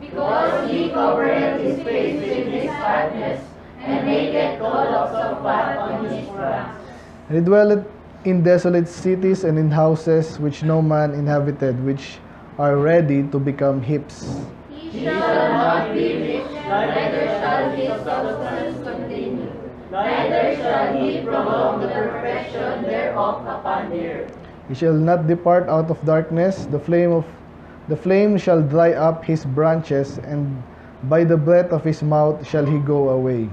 Because he covered his face with his fatness, and maketh collops of fat on his flanks. And he dwelleth in desolate cities and in houses which no man inhabited, which are ready to become heaps. He shall not be rich, neither shall his substance continue, neither shall he prolong the perfection thereof upon the earth. He shall not depart out of darkness, the flame of the flame shall dry up his branches, and by the breath of his mouth shall he go away.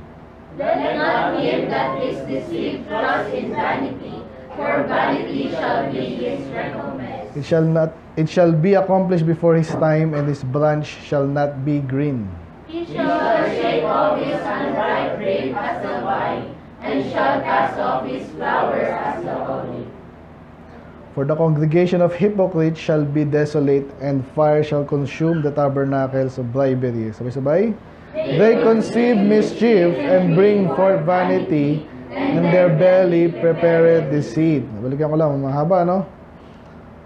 Let not him that is deceived trust in vanity, for vanity shall be his recompense. It shall not it shall be accomplished before his time, and his branch shall not be green. He shall shake off his unripe grape as the vine, and shall cast off his flowers as the olive. For the congregation of hypocrites shall be desolate, and fire shall consume the tabernacles of bribery. Sabay-sabay? They conceive mischief and bring forth vanity, and their belly prepareth deceit. Balikan ko lang, mahaba, no?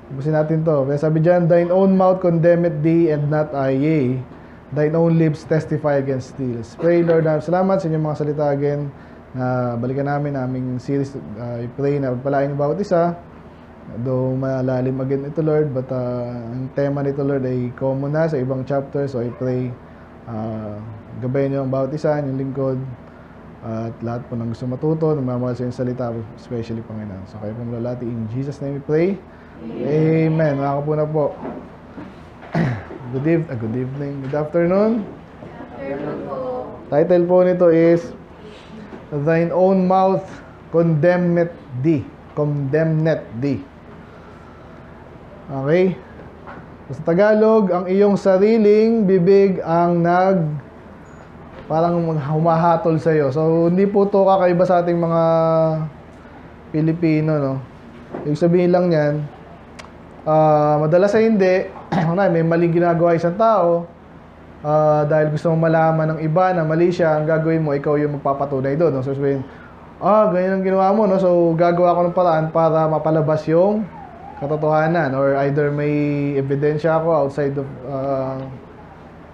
Ubusin natin to. Kaya sabi dyan, Thine own mouth condemneth thee, and not I, yea. Thine own lips testify against thee. Let's pray, Lord. Uh, Salamat sa inyong mga salita again. Na balikan namin aming series. Uh, I pray na pagpalain yung bawat isa. Though malalim again ito, Lord, but uh, ang tema nito, Lord, ay common na sa ibang chapter. So I pray, uh, gabayan niyo ang bawat isa, yung lingkod, at lahat po ng gusto matuto, nagmamahal sa salita, especially Panginoon. So kayo pong lalati, in Jesus' name we pray. Amen. Mga po na po. good, eve- ah, good evening, good afternoon. Title po nito is Thine own mouth condemneth thee. Condemneth thee. Okay? Sa Tagalog, ang iyong sariling bibig ang nag parang humahatol sa iyo. So hindi po to kakaiba sa ating mga Pilipino, no. Ibig sabihin lang niyan, ah madalas ay hindi, may maling ginagawa isang tao, ah, dahil gusto mong malaman ng iba na mali siya, ang gagawin mo, ikaw yung magpapatunay doon. No? So sabihin, ah, ganyan ang ginawa mo, no? So gagawa ko ng paraan para mapalabas yung katotohanan or either may ebidensya ako outside of ah,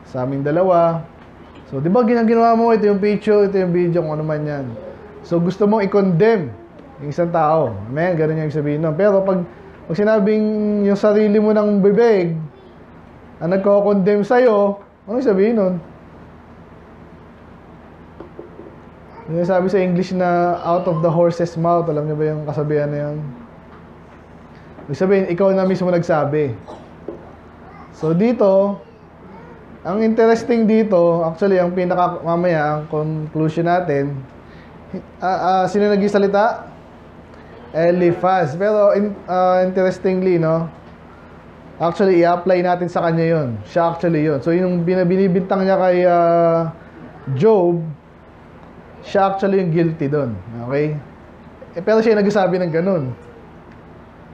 sa aming dalawa. So, di ba ginang ginawa mo, ito yung picture, ito yung video, kung ano man yan. So, gusto mong i-condemn yung isang tao. Amen, ganun yung sabihin nun. Pero pag, pag sinabing yung sarili mo ng bibig, ang nagko-condemn sa'yo, ano yung sabihin nun? Yung sabi sa English na out of the horse's mouth, alam niyo ba yung kasabihan na yun? Ibig sabihin, ikaw na mismo nagsabi. So dito, ang interesting dito, actually, ang pinaka, mamaya, ang conclusion natin, ah ah, sino nagsalita? Eliphaz. Pero, in, ah, interestingly, no, actually, i-apply natin sa kanya yon Siya actually yon So, yung bin- binibintang niya kay ah, Job, siya actually yung guilty doon. Okay? Eh, pero siya yung nagsasabi ng ganun.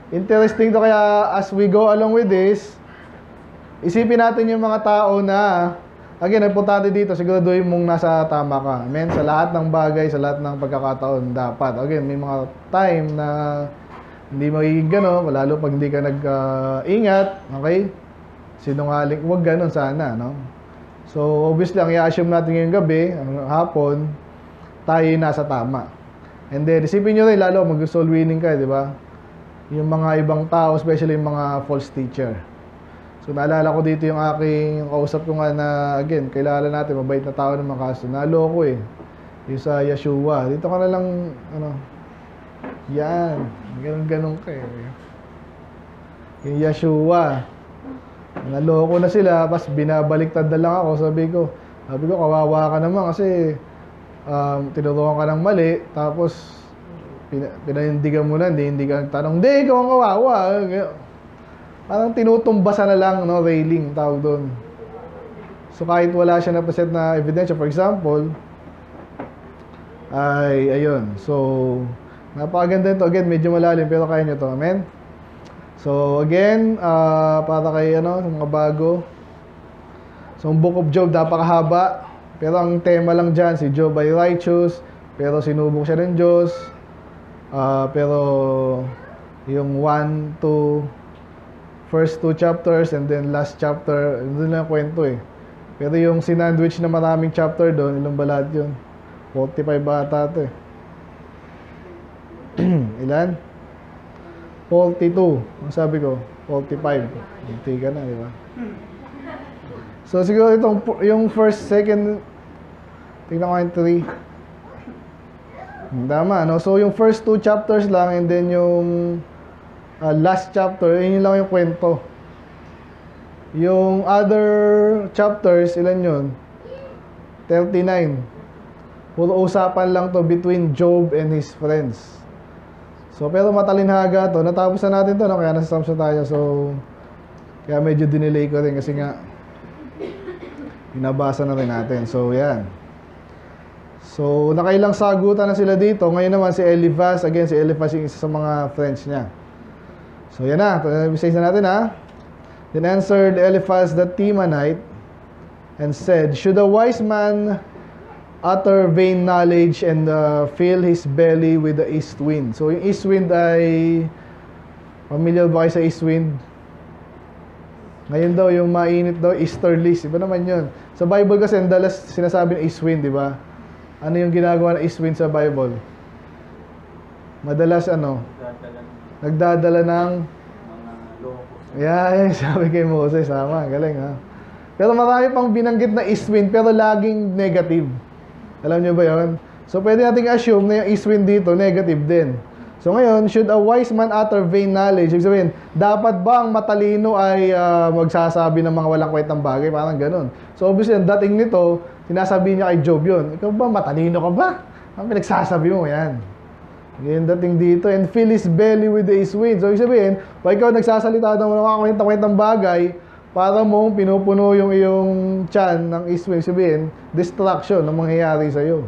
Interesting to kaya as we go along with this, isipin natin yung mga tao na, again, importante dito, siguraduhin mong nasa tama ka. Amen? Sa lahat ng bagay, sa lahat ng pagkakataon, dapat. Again, may mga time na hindi magiging gano'n, lalo pag hindi ka nag-ingat, okay? Sinungaling, huwag gano'n sana, no? So, obviously, ang i-assume natin ngayong gabi, ang hapon, tayo nasa tama. And then, isipin nyo rin, lalo, mag-soul winning ka, di ba? Yung mga ibang tao, especially yung mga false teacher. So naalala ko dito yung aking yung kausap ko nga na again, kailangan natin mabait na tao naman kaso naloko eh. Yung sa Yeshua. Dito ka na lang ano. Yan. Ganun ganun ka eh. Yung Yeshua. Naloko na sila, pas binabaliktad na lang ako. Sabi ko, sabi ko, kawawa ka naman kasi um, tinuruan ka ng mali, tapos pina, pinanindigan mo na, hindi, hindi ka nagtanong, hindi, ikaw ang kawawa. Parang tinutumbasan na lang, no, railing, tawag doon. So kahit wala siya na present na ebidensya, for example, ay, ayun. So, napakaganda nito. Again, medyo malalim, pero kaya nyo to. Amen? So, again, uh, para kay, ano, mga bago. So, ang Book of Job, napakahaba. Pero ang tema lang dyan, si Job ay righteous, pero sinubok siya ng Diyos. Uh, pero, yung 1, 2, first two chapters and then last chapter, doon lang kwento eh. Pero yung sinandwich na maraming chapter doon, ilang ba yun? 45 bata to eh. Ilan? 42. Ang sabi ko, 45. Hindi ka na, di ba? So siguro itong yung first, second, tingnan ko yung 3. Tama, no? So yung first two chapters lang and then yung uh, last chapter, yun lang yung kwento. Yung other chapters, ilan yun? 39. Puro usapan lang to between Job and his friends. So, pero matalinhaga to. Natapos na natin to, no? Kaya nasa Samson tayo. So, kaya medyo dinelay ko rin kasi nga binabasa na rin natin. So, yan. So, nakailang sagutan na sila dito. Ngayon naman si Eliphaz. Again, si Eliphaz yung isa sa mga friends niya. So, yan na. Ibisay na natin, ha? Then answered Eliphaz the Temanite and said, Should a wise man utter vain knowledge and uh, fill his belly with the east wind? So, yung east wind ay... Familiar ba kayo sa east wind? Ngayon daw, yung mainit daw, easterlies. Iba naman yun. Sa Bible kasi, ang dalas sinasabi ng east wind, di ba? Ano yung ginagawa ng east wind sa Bible? Madalas ano? Nagdadala ng Yeah, yeah, sabi kay Moses, tama, galing ha. Pero marami pang binanggit na east wind, pero laging negative. Alam niyo ba yon? So, pwede nating assume na yung east wind dito, negative din. So, ngayon, should a wise man utter vain knowledge? Ibig sabihin, dapat ba ang matalino ay ah, magsasabi ng mga walang kwentang bagay? Parang ganun. So, obviously, ang dating nito, sinasabi niya kay Job yun. Ikaw ba, matalino ka ba? Ang pinagsasabi mo, yan. Yung dating dito, and fill his belly with east wind. So, ibig sabihin, pag ikaw nagsasalita ng mga kwentang-kwentang bagay, para mong pinupuno yung iyong chan ng east wind, sabihin, distraction ang mangyayari sa'yo.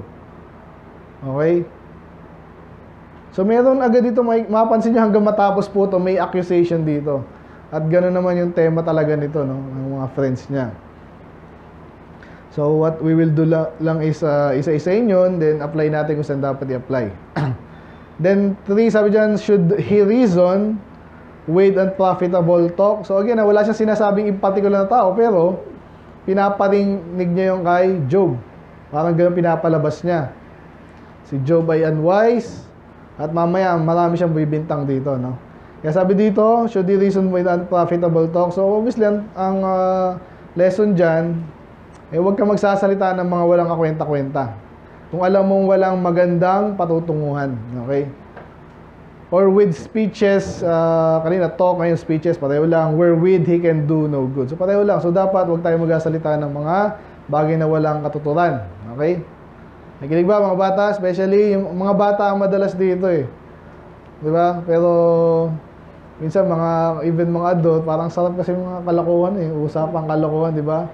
Okay? So, meron agad dito, may, mapansin nyo hanggang matapos po to may accusation dito. At gano'n naman yung tema talaga nito, no? Ng mga friends niya. So, what we will do la- lang is, uh, isa-isayin yun, then apply natin kung saan dapat i-apply. then, three, sabi dyan, should he reason with unprofitable talk? So, again, ah, wala siyang sinasabing in particular na tao, pero pinaparinig niya yung kay Job. Parang ganun pinapalabas niya. Si Job ay unwise, at mamaya, marami siyang bibintang dito, no? Kaya sabi dito, should he reason with unprofitable talk? So, obviously, ang, ang ah, lesson dyan, eh, huwag ka magsasalita ng mga walang kakwenta-kwenta. Kung alam mong walang magandang patutunguhan, okay? Or with speeches, uh, kanina talk, ngayon speeches, pareho lang, wherewith he can do no good. So, pareho lang. So, dapat huwag tayo magsasalita ng mga bagay na walang katuturan, okay? Nakinig ba mga bata? Especially, yung mga bata ang madalas dito eh. Di ba? Pero, minsan mga, even mga adult, parang sarap kasi mga kalokohan eh. Usapang kalokohan, di ba?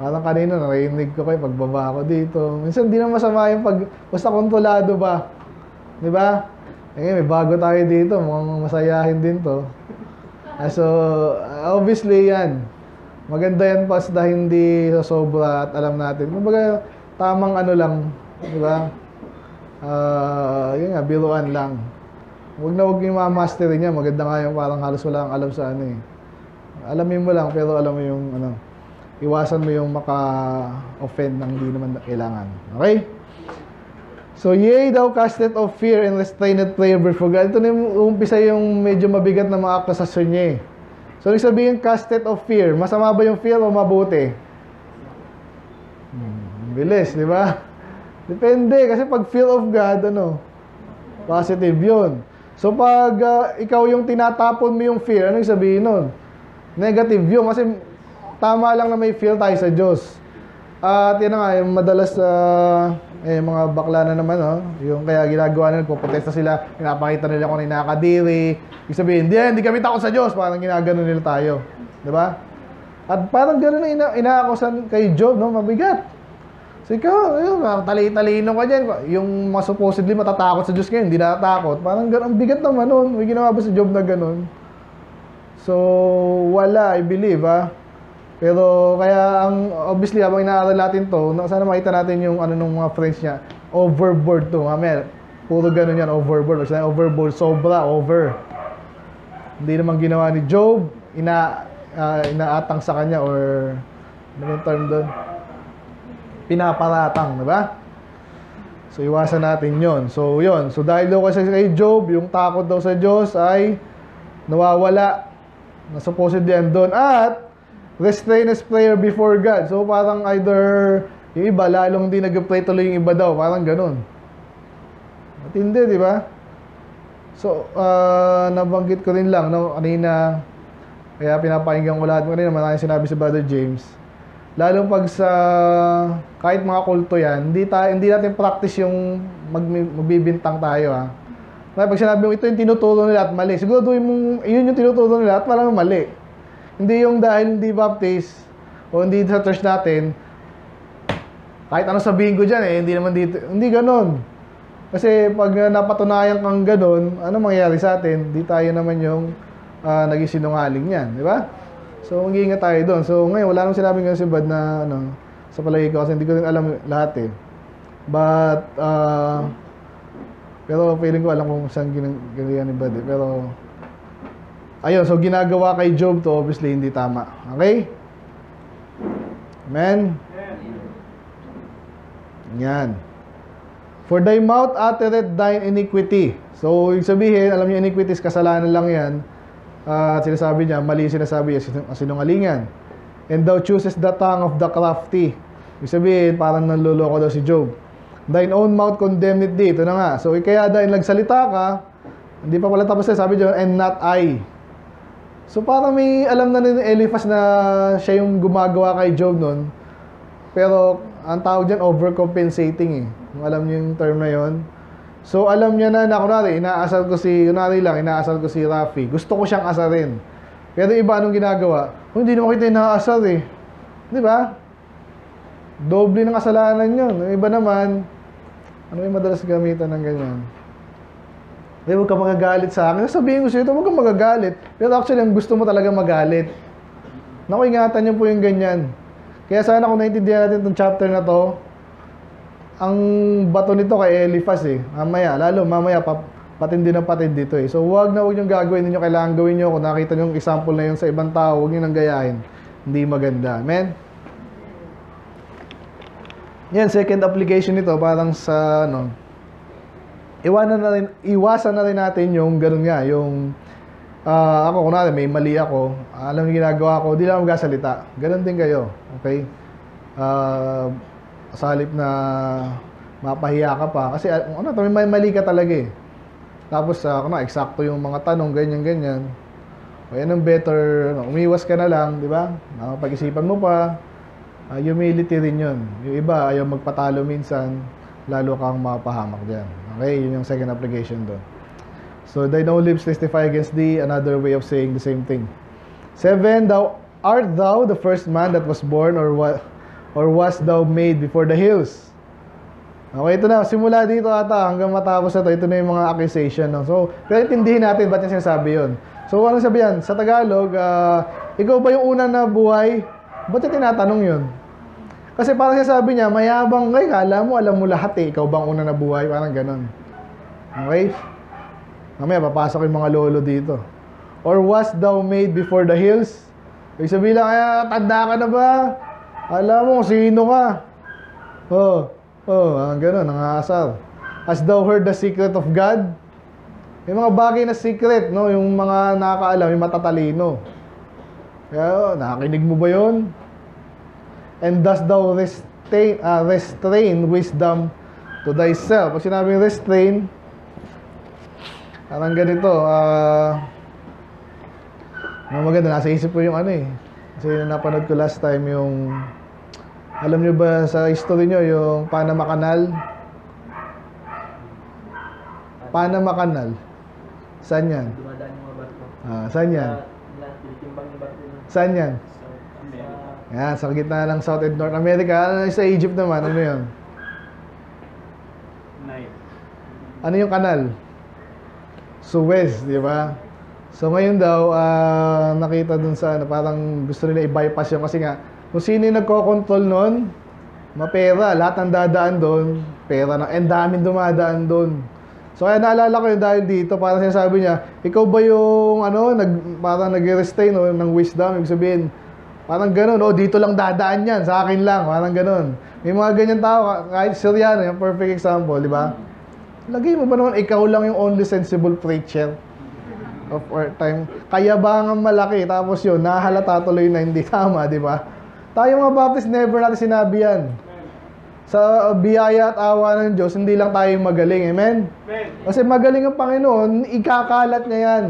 Parang kanina, narinig ko kayo pagbaba ako dito. Minsan, di na masama yung pag, basta kontrolado ba? Di ba? Eh, may bago tayo dito, mukhang masayahin din to. Ah, so, obviously yan. Maganda yan basta hindi sobra at alam natin. Kumbaga, tamang ano lang, di ba? Ah, yun nga, biruan lang. Huwag na huwag yung mamasterin niya. Maganda nga yung parang halos wala kang alam sa ano eh. Alamin mo lang, pero alam mo yung ano, iwasan mo yung maka-offend ng hindi naman kailangan. Okay? So, yea, thou castet of fear and restrained prayer before God. Ito na yung umpisa yung medyo mabigat na mga akusasyon niya eh. So, ibig sabihin, castet of fear. Masama ba yung fear o mabuti? Hmm, bilis, di ba? Depende. Kasi pag fear of God, ano? Positive yun. So, pag ah, ikaw yung tinatapon mo yung fear, ano yung sabihin nun? Negative yun. Kasi tama lang na may fear tayo sa Diyos. At na nga, yung madalas sa eh, mga bakla na naman, oh, yung kaya ginagawa nila, nagpo-protesta sila, pinapakita nila kung ano yung nakakadiri. Ibig sabihin, hindi, hindi kami takot sa Diyos. Parang ginagano nila tayo. Di ba? At parang gano'n na ina inaakusan kay Job, no? Mabigat. So ikaw, yun, tali-talino ka dyan. Yung mga supposedly matatakot sa Diyos ngayon, hindi natatakot. Parang gano'n, ang bigat naman nun. May ginawa ba sa Job na gano'n? So, wala, I believe, ah. Pero kaya ang obviously habang inaaral natin to, na- sana makita natin yung ano nung mga friends niya, overboard to. Mamaya, puro ganun yan, overboard. Kasi overboard, sobra, over. Hindi naman ginawa ni Job, ina ah, inaatang sa kanya or ano yung term doon? Pinaparatang, di ba? So, iwasan natin yon. So, yon. So, dahil daw kasi kay Job, yung takot daw sa Diyos ay nawawala. Na supposedly andun. At, restrain his prayer before God. So, parang either yung iba, lalong hindi nag-pray tuloy yung iba daw. Parang ganun. Matindi, di ba? So, uh, nabanggit ko rin lang, no, kanina, kaya pinapakinggan ko lahat. Kanina, maraming sinabi si Brother James. Lalo pag sa, kahit mga kulto yan, hindi, tayo, hindi natin practice yung mag, magbibintang tayo, ha. Kaya pag sinabi mo, ito yung tinuturo nila at mali, siguro mong, yun yung tinuturo nila at parang mali. Hindi yung dahil hindi baptist, o hindi sa church natin, kahit ano sabihin ko dyan eh, hindi naman dito, hindi ganon. Kasi pag napatunayan kang ganon, ano mangyayari sa atin? Di tayo naman yung uh, naging sinungaling yan, di ba? So, mag-iingat tayo doon. So, ngayon, wala nang sinabing ganun si Bad na, ano, sa palagi ko kasi hindi ko rin alam lahat eh. But, uh, pero feeling ko alam kung saan ginagawa ni Bad eh. Pero, ayun, so ginagawa kay Job to, obviously, hindi tama. Okay? Amen? Yan. For thy mouth uttereth thine iniquity. So, yung sabihin, alam niyo iniquity is kasalanan lang yan. Uh, sinasabi niya, mali sinasabi niya, sinungalingan. And thou choosest the tongue of the crafty. Yung sabihin, parang nanluloko daw si Job. Thine own mouth condemned thee. Ito na nga. So, kaya dahil nagsalita ka, hindi pa pala tapos na, sabi niya, and not I. So, parang may alam na ni Eliphaz na siya yung gumagawa kay Job nun. Pero, ang tawag dyan, overcompensating eh. Kung alam niyo yung term na yon. So, alam niya na na, kunwari, inaasal ko si, kunwari lang, inaasal ko si Rafi. Gusto ko siyang asarin. Pero iba anong ginagawa? Oh, hindi naman kita inaasal eh. Di ba? Doble ng kasalanan yun. Iba naman, ano yung madalas gamitan ng ganyan? Eh, huwag ka magagalit sa akin. Sabihin ko sa'yo ito, huwag ka magagalit. Pero actually, ang gusto mo talaga magalit. Naku, ingatan niyo po yung ganyan. Kaya sana kung naintindihan natin itong chapter na to, ang bato nito kay Eliphaz eh. Mamaya, lalo mamaya pa, patindi ng patindi dito eh. So wag na wag niyo gagawin niyo kailangan gawin niyo kung nakita niyo yung example na yun sa ibang tao, wag niyo nang gayahin. Hindi maganda. Amen. Yan, second application nito parang sa ano, iwanan na rin, iwasan na rin natin yung ganun nga, yung uh, ako kunwari may mali ako, alam yung ginagawa ko, di lang magsasalita. Ganun din kayo, okay? Uh, sa halip na mapahiya ka pa kasi ano, may mali ka talaga eh. Tapos uh, ano, eksakto yung mga tanong ganyan ganyan. O yan ang better, ano, umiwas ka na lang, di ba? Uh, pag-isipan mo pa, uh, humility rin yun. Yung iba, ayaw magpatalo minsan, lalo kang mapahamak dyan. Okay, yun yung second application doon. So, thy no lips testify against thee, another way of saying the same thing. Seven, thou art thou the first man that was born or what or was thou made before the hills? Okay, ito na. Simula dito ata hanggang matapos na to. Ito na yung mga accusation. No? So, pero intindihin natin ba't yung sinasabi yun. So, ano sabi yan? Sa Tagalog, uh, ikaw ba yung una na buhay? Ba't yung tinatanong yun? Kasi parang sinasabi niya, mayabang kay, kala mo, alam mo lahat eh. Ikaw bang una na buhay? Parang ganun. Okay? Mamaya, papasok yung mga lolo dito. Or was thou made before the hills? Ibig sabihin lang, kaya tanda ka na ba? Alam mo, sino ka? Oh, oh, ang gano'n, nangasar. As thou heard the secret of God? Yung mga bagay na secret, no? Yung mga nakakaalam, yung matatalino. Kaya, oh, nakakinig mo ba yon? And does thou restrain, uh, restrain wisdom to thyself? Pag sinabing restrain, parang ganito, ah, uh, maganda, nasa isip ko yung ano eh. Kasi napanood ko last time yung alam niyo ba sa history niyo yung Panama Canal? Panama Canal. Saan yan? Dumadaan yung mga barko. Ah, saan yan? Tinitimbang yung barko. Saan yan? Yan, sa gitna ng South and North America. Ano sa Egypt naman? Ano yun? Ano yung kanal? Suez, di ba? So ngayon daw, ah, nakita dun sa ano, parang gusto nila i-bypass yun kasi nga, kung sino yung nagko-control nun, mapera, lahat ng dadaan doon, pera na, and daming dumadaan doon. So kaya naalala ko yun dahil dito, parang sinasabi niya, ikaw ba yung, ano, nag, parang nag-restrain no, ng wisdom, ibig sabihin, parang ganun, oh, dito lang dadaan yan, sa akin lang, parang ganun. May mga ganyan tao, ka- kahit Soriano, yung perfect example, di ba? Lagay mo ba naman, ikaw lang yung only sensible preacher of our time. Kaya ba nga malaki, tapos yun, nahalata tuloy na hindi tama, di ba? Tayo mga Baptist, never natin sinabi yan. Sa biyaya at awa ng Diyos, hindi lang tayo magaling. Amen? Kasi magaling ang Panginoon, ikakalat niya yan.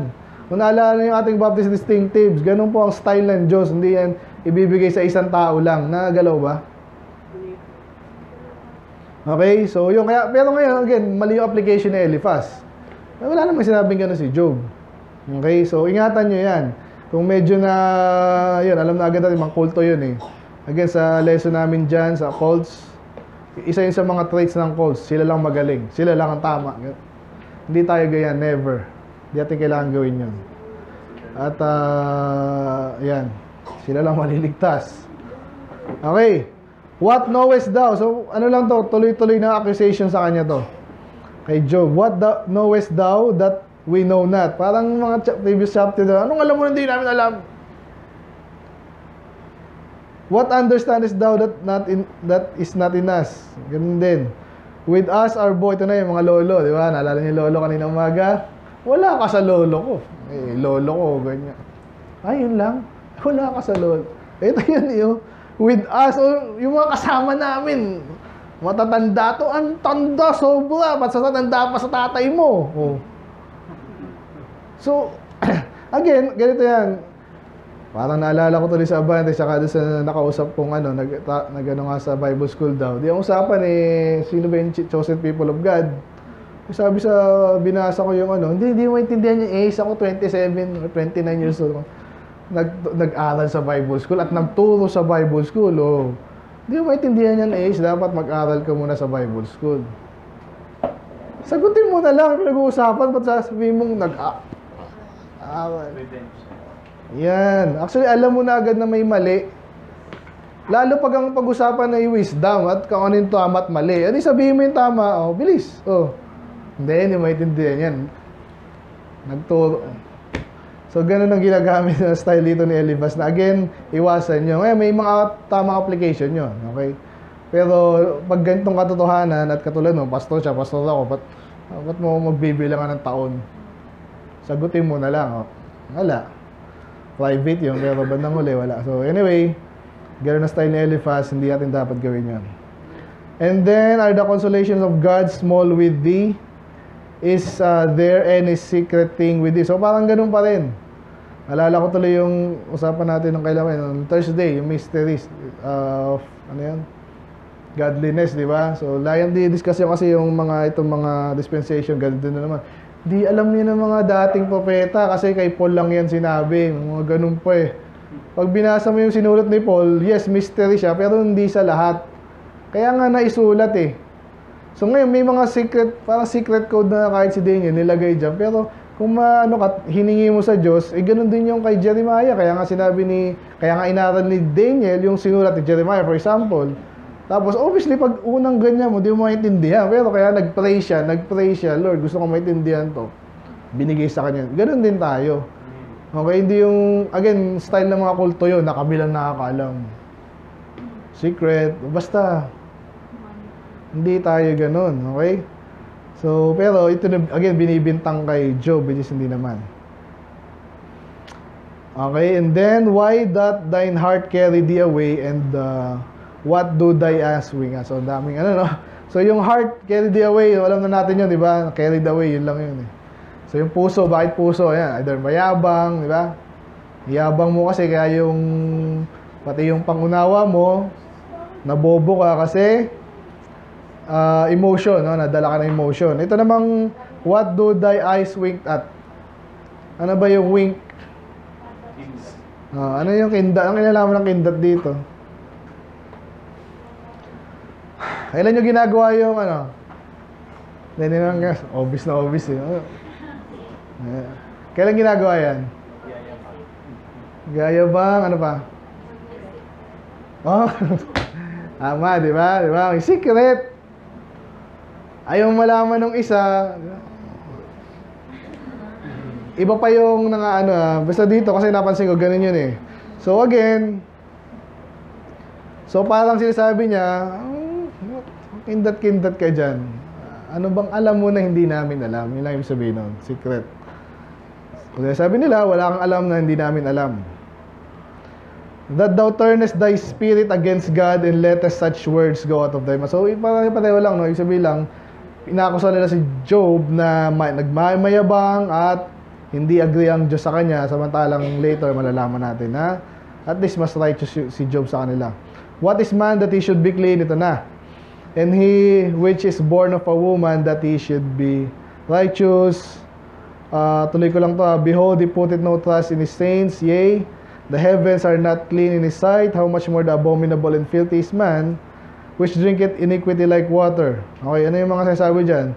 Kung naalala niyo yung ating Baptist distinctives, ganun po ang style ng Diyos. Hindi yan ibibigay sa isang tao lang. Nagalaw ba? Okay, so yung kaya, pero ngayon, again, mali yung application ni Eliphaz. Wala namang sinabing gano'n si Job. Okay, so ingatan nyo yan. Kung medyo na, yun, alam na agad natin, mga kulto yun eh. Again, sa lesson namin dyan, sa cults, isa yun sa mga traits ng cults, sila lang magaling. Sila lang ang tama. Hindi tayo ganyan, never. Hindi natin kailangan gawin yun. At, ah, yan, sila lang maliligtas. Okay. What knowest thou? So, ano lang to, tuloy-tuloy na accusation sa kanya to. Kay Job, what thou, knowest thou that we know not? Parang mga previous chapter anong alam mo na hindi namin alam? What understandest thou that not in that is not in us? Ganun din. With us, our boy, ito na yung mga lolo, di ba? Naalala yung lolo kanina umaga? Wala ka sa lolo ko. Eh, lolo ko, ganyan. Ay, yun lang. Wala ka sa lolo. Ito yun yun. With us, oh, yung mga kasama namin. Matatanda to, ang tanda, sobra. Ba't sa tatanda pa sa tatay mo? Oh. So, again, ganito yan. Parang naalala ko tuloy sa Abante, saka doon sa nakausap kong ano, nag, ta, nag ano nga sa Bible School daw. Di ang usapan eh, sino ba yung ch- chosen people of God? Sabi sa, binasa ko yung ano, hindi, hindi mo maintindihan yung age. Ako 27 or 29 years old. Nag, nag-aral sa Bible School at nagturo sa Bible School. Oh. Hindi mo maintindihan yung age. Dapat mag-aral ka muna sa Bible School. Sagutin mo na lang. Pinag-uusapan. Ba't sasabihin mong nag-aral? Yan. Actually, alam mo na agad na may mali. Lalo pag ang pag-usapan ay wisdom at kung ano yung tama at mali. Ano sabihin mo yung tama? Oh, bilis. Oh. Hindi, hindi maintindihan yan. Nagturo. So, ganun ang ginagamit na style dito ni Elibas na again, iwasan nyo. Ngayon, may mga tamang application nyo. Okay? Pero, pag ganitong katotohanan at katulad mo, pastor siya, pastor ako, ba't, ba't mo magbibilang ka ng taon? Sagutin mo na lang. Oh. Wala. Private yun, pero bandang huli, wala. So, anyway, ganun na style ni Eliphaz, hindi natin dapat gawin yun. And then, are the consolations of God small with thee? Is uh, there any secret thing with thee? So, parang ganun pa rin. Alala ko tuloy yung usapan natin nung kailan, on Thursday, yung mysteries uh, of, ano yun? Godliness, di ba? So, layan di discuss yung kasi yung mga itong mga dispensation, ganun din na naman. Di alam niyo ng mga dating propeta kasi kay Paul lang yan sinabi. Mga ganun pa eh. Pag binasa mo yung sinulat ni Paul, yes, mystery siya, pero hindi sa lahat. Kaya nga naisulat eh. So ngayon, may mga secret, parang secret code na kahit si Daniel nilagay dyan. Pero kung maano ka, hiningi mo sa Diyos, eh ganun din yung kay Jeremiah. Kaya nga sinabi ni, kaya nga inaral ni Daniel yung sinulat ni Jeremiah, for example. Tapos, obviously, pag unang ganyan mo, di mo maintindihan. Pero kaya nag-pray siya, nag-pray siya, Lord, gusto ko maintindihan to. Binigay sa kanya. Ganun din tayo. Okay, hindi yung, again, style ng mga kulto yun, na kami lang nakakaalam. Secret, basta. Hindi tayo ganun, okay? So, pero ito na, again, binibintang kay Job, which is hindi naman. Okay, and then, why that thine heart carry thee away, and uh, what do thy eyes wing? So, ang daming ano, no? So, yung heart carry thee away, alam na natin yun, di ba? Carried away, yun lang yun eh. So, yung puso, bakit puso? Ayan, either mayabang, di ba? Yabang mo kasi kaya yung, pati yung pangunawa mo, nabobo ka kasi, uh, emotion, no? nadala ka ng emotion. Ito namang, what do thy eyes wink at? Ano ba yung wink? Ah, ano yung kindat? Ang kinalaman ng kindat dito? Kailan nyo ginagawa yung ano? Hindi lang guys, obvious na obvious eh. Ano? Eh, Kailan ginagawa yan? Gaya bang, ano pa? Oh, tama, di ba? Di ba? May secret. Ayaw malaman ng isa. Iba pa yung nanga ano, ah, basta dito kasi napansin ko ganun yun eh. So again, so parang sinasabi niya, "Mm, kindat-kindat ka dyan. Ano bang alam mo na hindi namin alam? Yun lang ibig sabihin nun. Secret. Kaya sabi nila, wala kang alam na hindi namin alam. That thou turnest thy spirit against God and lettest such words go out of thy mouth. So, pareho lang, no? Ibig sabihin lang, inakusa nila si Job na may, nagmamayabang at hindi agree ang Diyos sa kanya, samantalang later malalaman natin na at least mas righteous si Job sa kanila. What is man that he should be clean? Ito na. And he which is born of a woman that he should be righteous. Uh, tuloy ko lang to. ah. Behold, he put it no trust in his saints. Yea, the heavens are not clean in his sight. How much more the abominable and filthy is man, which drinketh iniquity like water. Okay, ano yung mga sinasabi dyan?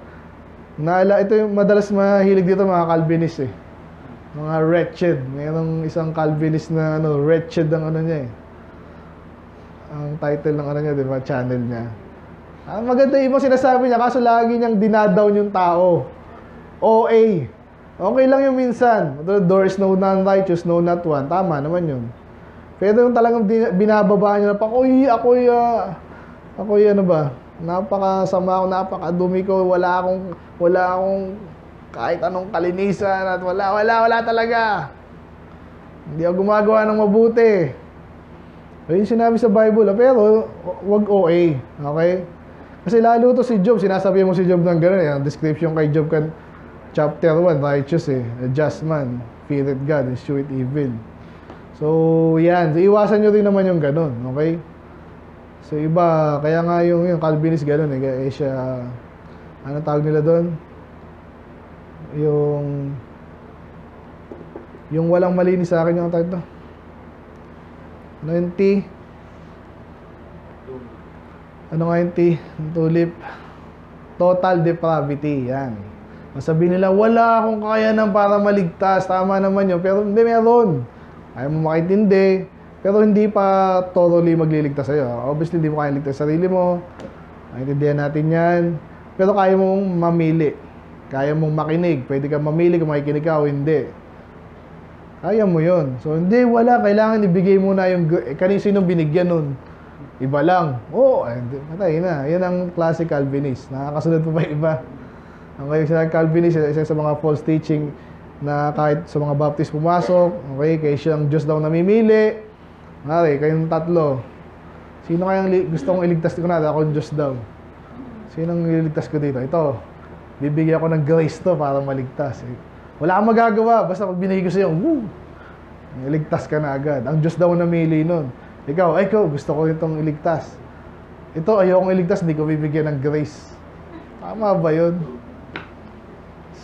Naala, ito yung madalas mahilig dito mga Calvinist eh. Mga wretched. Mayroong isang Calvinist na ano, wretched ang ano niya eh. Ang title ng ano niya, di ba? Channel niya. Ah, maganda yung ibang sinasabi niya, kaso lagi niyang dinadown yung tao. OA. Okay lang yung minsan. The door is no none righteous, no not one. Tama naman yun. Pero yung talagang binababa niya na pa, Uy, ako ya, ako ano ba? Napakasama ako, napakadumi ko, wala akong, wala akong kahit anong kalinisan at wala, wala, wala talaga. Hindi ako gumagawa ng mabuti. Ayun sinabi sa Bible, ah, pero wag OA. Okay? Kasi lalo to si Job, sinasabi mo si Job ng gano'n eh. Ang description kay Job kan chapter 1, righteous eh. A just man, feared God, sheweth evil. So, yan. So, iwasan nyo rin naman yung gano'n. Okay? So, iba, kaya nga yung, yung Calvinist gano'n eh. Kaya siya, ano tawag nila doon? Yung, yung walang malinis sa akin yung tawag to. Ano yung T? Ano nga yung T? Tulip. Total depravity. Yan. Masabi nila, wala akong kakayanan para maligtas. Tama naman yun. Pero hindi meron. Ayaw mo makintindi. Pero hindi pa totally magliligtas sa'yo. Obviously, hindi mo kaya ligtas sa sarili mo. Maintindihan natin yan. Pero kaya mong mamili. Kaya mong makinig. Pwede kang mamili kung makikinig ka o hindi. Kaya mo yon. So, hindi, wala. Kailangan ibigay mo na yung... Eh, kanino sino binigyan nun? Iba lang. Oo, oh, patay na. Yan ang classic Calvinist. Nakakasunod pa ba iba? Ang kayo sa Calvinist, isa sa mga false teaching na kahit sa mga Baptist pumasok, okay, kaya siyang Diyos daw namimili. Okay, kayong tatlo. Sino kayang gusto kong iligtas ko na? Ako Diyos daw. Sinong ililigtas ko dito? Ito. Bibigyan ako ng grace to para maligtas. Eh, Wala kang magagawa. Basta pag binigay ko sa'yo, woo! Iligtas ka na agad. Ang Diyos daw namili nun. Ikaw, ay gusto ko itong iligtas. Ito, ayokong iligtas, hindi ko bibigyan ng grace. Tama ba yun?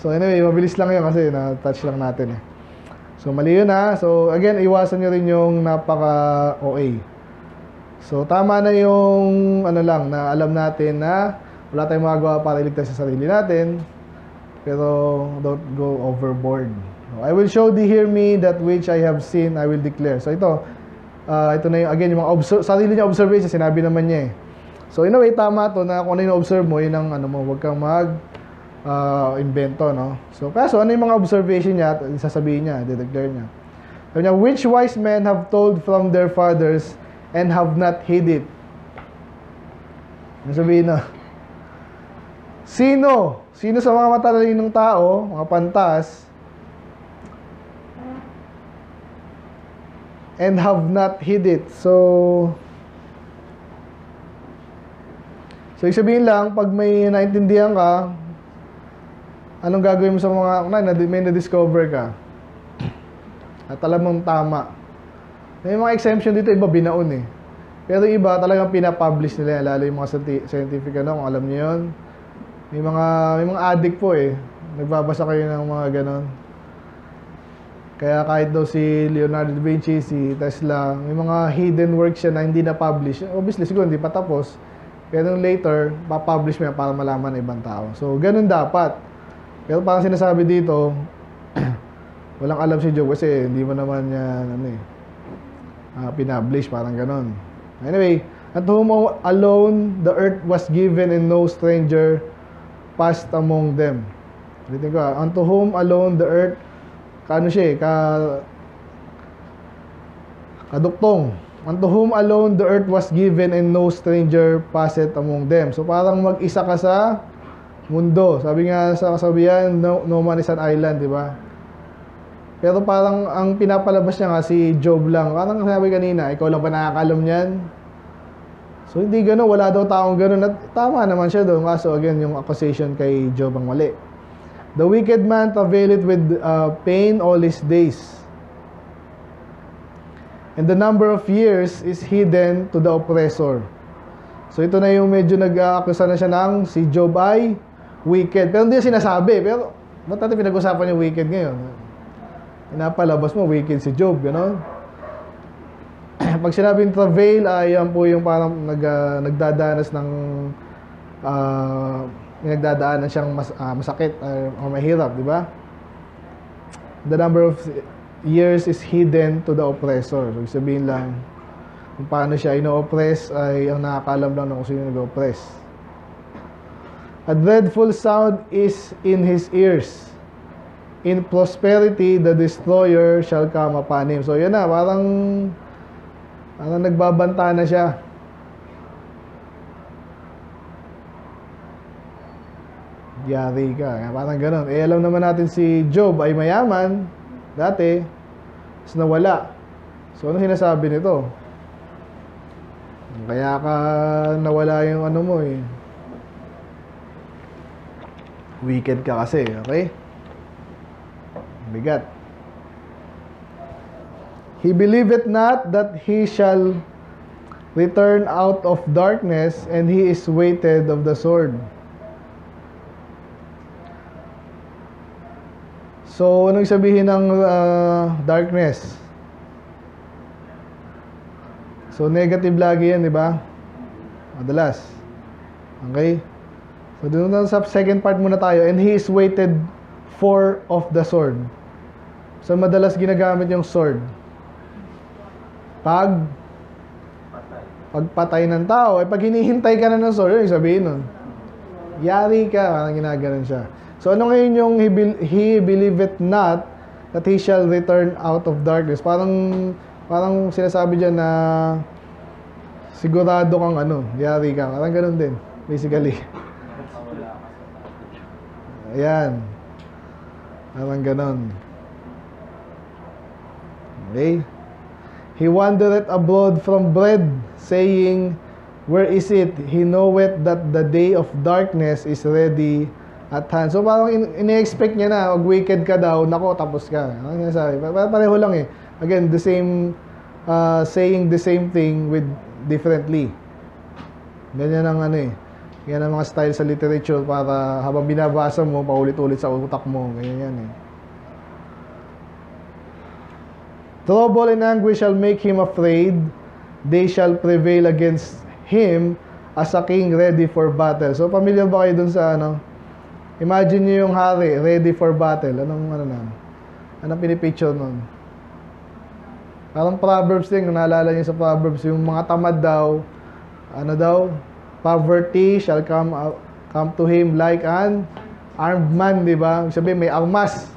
So anyway, mabilis lang yun kasi na-touch lang natin eh. So mali yun ha. So again, iwasan nyo rin yung napaka-OA. So tama na yung ano lang, na alam natin na wala tayong magagawa para iligtas sa sarili natin. Pero don't go overboard. I will show thee hear me that which I have seen, I will declare. So ito, ah, ito na yung, again, yung mga obser- sarili niya observation, sinabi naman niya eh. So in a way, tama to na kung ano yung observe mo, yun ang ano mo, huwag kang mag ah, invento, no? So, kaso ano yung mga observation niya at sasabihin niya, declare niya. Sabi niya, which wise men have told from their fathers and have not hid it? Ano sabihin na? Sino? Sino sa mga matalalinong tao, mga pantas, and have not hid it? So, so sabihin lang, pag may naintindihan ka, anong gagawin mo sa mga, na, may na-discover ka, at alam mong tama. May mga exemption dito, iba binaon eh. Pero iba talagang pinapublish nila, lalo yung mga scienti- scientific ano, kung alam niyo yun. May mga, may mga addict po eh. Nagbabasa kayo ng mga ganon. Kaya kahit daw si Leonardo da Vinci, si Tesla, may mga hidden works siya na hindi na-publish. Obviously, siguro hindi pa tapos. Pero later, pa-publish mo para malaman ng ibang tao. So, ganun dapat. Pero parang sinasabi dito, walang alam si Job kasi hindi mo naman yan, ano eh, ah, pinablish, parang ganun. Anyway, at whom alone the earth was given and no stranger passed among them. Ulitin ko, ah, unto whom alone the earth, kaano siya eh, ka, kaduktong. unto whom alone the earth was given and no stranger passeth among them. So parang mag-isa ka sa mundo. Sabi nga sa kasabihan, no, no man is an island, di ba? Pero parang ang pinapalabas niya nga si Job lang. Parang sabi kanina, ikaw lang ba nakakalam niyan? So hindi gano'n, wala daw taong gano'n. At tama naman siya doon. Kaso again, yung accusation kay Job ang mali. The wicked man travaileth with uh, pain all his days. And the number of years is hidden to the oppressor. So ito na yung medyo nag-aakusa na siya ng si Job ay wicked. Pero hindi sinasabi. Pero ba't natin pinag-usapan yung wicked ngayon? Pinapalabas mo, wicked si Job, gano'n? Pag sinabing travail, ay yan po yung parang nag, ah, nagdadanas ng ah, may nagdadaanan siyang mas, ah, masakit or, or mahirap, di ba? The number of years is hidden to the oppressor. So, sabihin lang, kung paano siya ino-oppress ay ang nakakalam lang ng kung sino nag-oppress. A dreadful sound is in his ears. In prosperity, the destroyer shall come upon him. So, yan na, parang, parang nagbabanta na siya. Yari ka. Parang ganun. Eh, alam naman natin si Job ay mayaman. Dati. Tapos nawala. So, ano sinasabi nito? Kaya ka nawala yung ano mo eh. Wicked ka kasi, okay? Bigat. He believeth not that he shall return out of darkness, and he is weighted of the sword. So, anong sabihin ng uh, darkness? So, negative lagi yan, di ba? Madalas. Okay? So, doon na sa second part muna tayo. And he is weighted for of the sword. So, madalas ginagamit yung sword. Pag Patay. pagpatay ng tao, eh pag hinihintay ka na ng sword, yun yung sabihin nun. Yari ka, parang ginaganon siya. So ano ngayon yung he, bel- he believeth not that he shall return out of darkness? Parang parang sinasabi diyan na sigurado kang ano, yari ka. Parang ganun din, basically. Ayan. Parang ganun. Okay? He wandereth abroad from bread, saying, Where is it? He knoweth that the day of darkness is ready at hand. So parang in- ini-expect niya na, pag wicked ka daw, nako, tapos ka. Ano sinasabi? Pa- pa- Pareho lang eh. Again, the same, uh, saying the same thing with differently. Ganyan ang ano eh. Yan ang mga style sa literature para habang binabasa mo, paulit-ulit sa utak mo. Ganyan yan eh. Trouble and anguish shall make him afraid. They shall prevail against him as a king ready for battle. So, familiar ba kayo dun sa ano? Imagine niyo yung hari, ready for battle. Anong ano na? Anong pinipicture nun? Parang Proverbs din, kung naalala niyo sa Proverbs, yung mga tamad daw, ano daw, poverty shall come out, come to him like an armed man, di ba? Sabihin, may armas.